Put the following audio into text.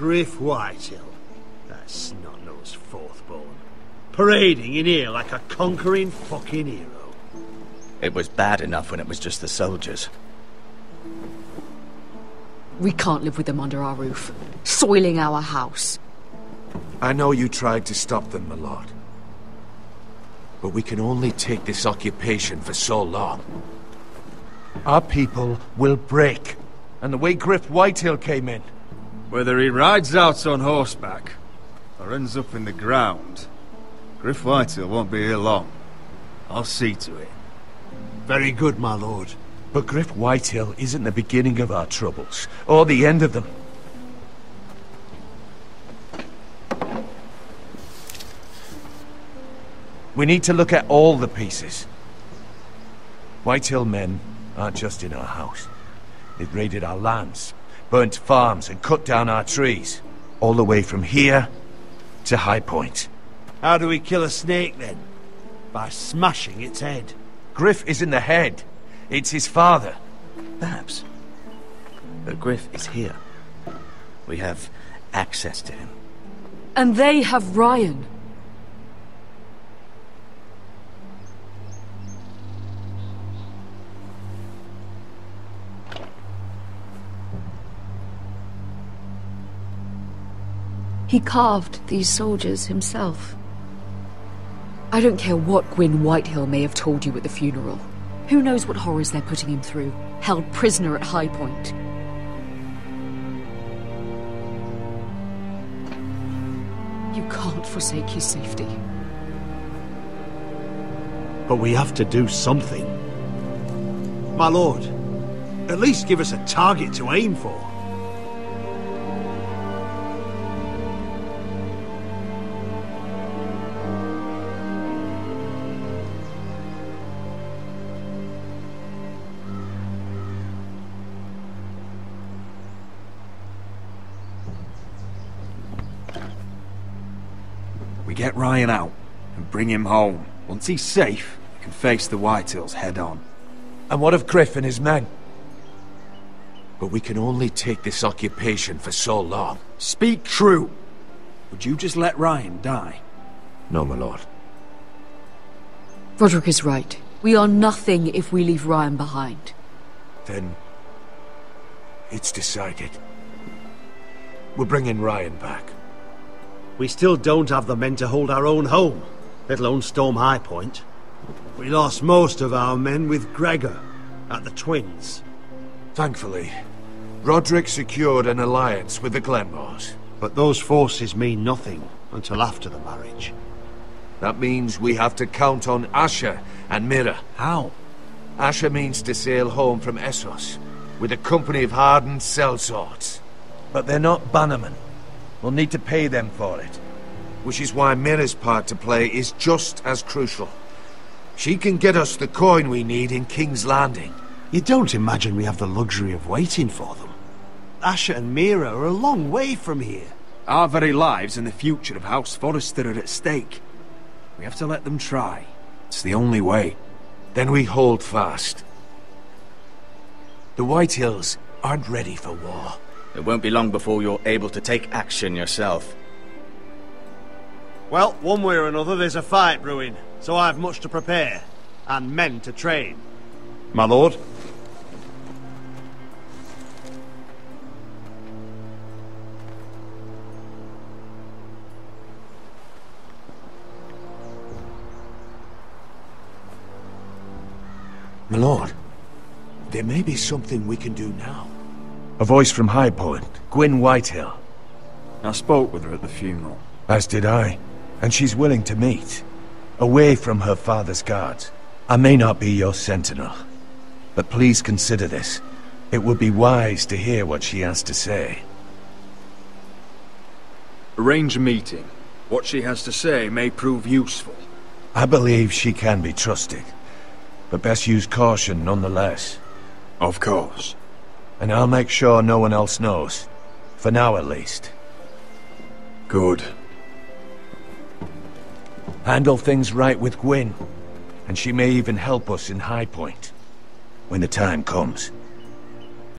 Griff Whitehill. That snot-nosed fourth-born. Parading in here like a conquering fucking hero. It was bad enough when it was just the soldiers. We can't live with them under our roof, soiling our house. I know you tried to stop them, my lord. But we can only take this occupation for so long. Our people will break. And the way Griff Whitehill came in. Whether he rides out on horseback, or ends up in the ground, Griff Whitehill won't be here long. I'll see to it. Very good, my lord. But Griff Whitehill isn't the beginning of our troubles, or the end of them. We need to look at all the pieces. Whitehill men aren't just in our house. They've raided our lands, burnt farms and cut down our trees. All the way from here to High Point. How do we kill a snake, then? By smashing its head. Griff is in the head. It's his father. Perhaps. But Griff is here. We have access to him. And they have Ryon. He carved these soldiers himself. I don't care what Gwyn Whitehill may have told you at the funeral. Who knows what horrors they're putting him through, held prisoner at High Point. You can't forsake his safety. But we have to do something. My lord, at least give us a target to aim for. We get Ryon out and bring him home. Once he's safe, we can face the White Hills head on. And what of Griff and his men? But we can only take this occupation for so long. Speak true! Would you just let Ryon die? No, my lord. Rodrik is right. We are nothing if we leave Ryon behind. Then... It's decided. We're bringing Ryon back. We still don't have the men to hold our own home, let alone storm High Point. We lost most of our men with Gregor at the Twins. Thankfully, Rodrik secured an alliance with the Glenmores. But those forces mean nothing until after the marriage. That means we have to count on Asher and Mira. How? Asher means to sail home from Essos with a company of hardened sellswords. But they're not bannermen. We'll need to pay them for it. Which is why Mira's part to play is just as crucial. She can get us the coin we need in King's Landing. You don't imagine we have the luxury of waiting for them. Asher and Mira are a long way from here. Our very lives and the future of House Forrester are at stake. We have to let them try. It's the only way. Then we hold fast. The White Hills aren't ready for war. It won't be long before you're able to take action yourself. Well, one way or another, there's a fight brewing, so I've much to prepare, and men to train. My lord? My lord, there may be something we can do now. A voice from High Point, Gwyn Whitehill. I spoke with her at the funeral. As did I. And she's willing to meet. Away from her father's guards. I may not be your sentinel. But please consider this. It would be wise to hear what she has to say. Arrange a meeting. What she has to say may prove useful. I believe she can be trusted. But best use caution nonetheless. Of course. And I'll make sure no one else knows. For now at least. Good. Handle things right with Gwyn. And she may even help us in High Point. When the time comes.